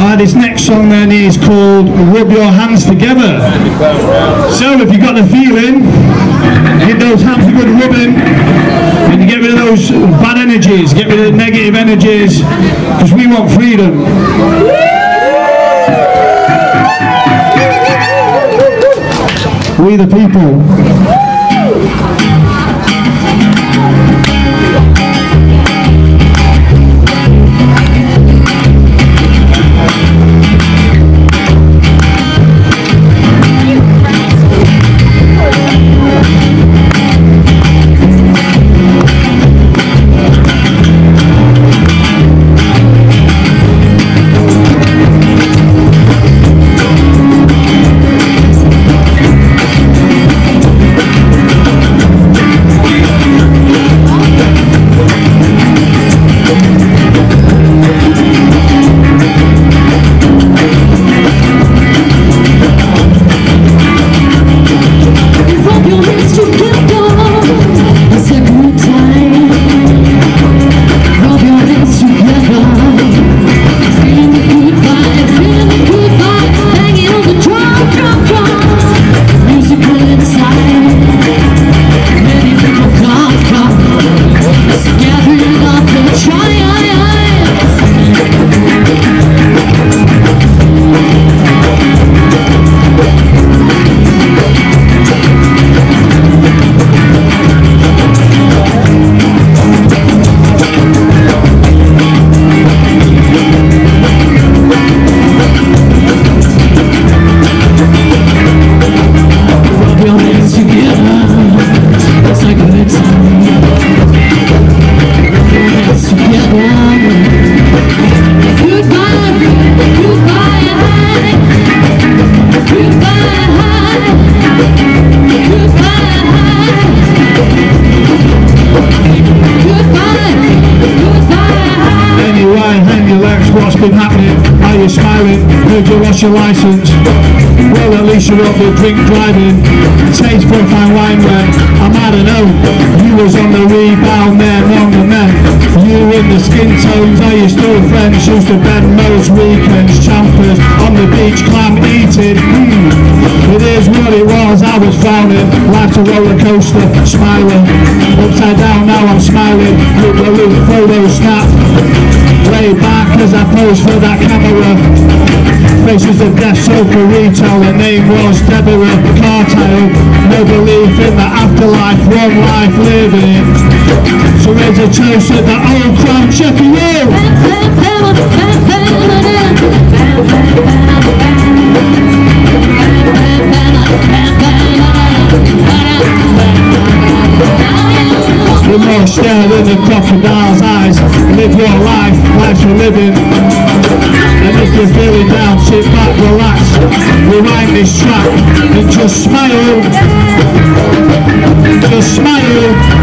Uh, this next song then is called Rub Your Hands Together. So if you've got the feeling, give those hands a good rubbing and get rid of those bad energies, get rid of the negative energies because we want freedom. We the people. What's been happening? Are you smiling? Heard you lost your license. Well, at least you're up with drink driving. For fine wine when I might have known you was on the rebound there, then you in the skin tones. Are you still friends? Used to bend most weekends, champers on the beach, clam eating. Hmm. It is what it was. I was frowning, life's a roller coaster, smiling. Upside down, now I'm smiling. Look, look, photo snap. Lay back as I pose for that camera. Faces of death, so retail. Her name was Deborah Cartile. No belief in the afterlife, one life living. So raise a toast at the old crown Sheffield. With more stare than the crocodile's eyes. Live your life, life's for living. If you're feeling down, sit back, relax, rewind this track, and just smile. Just smile.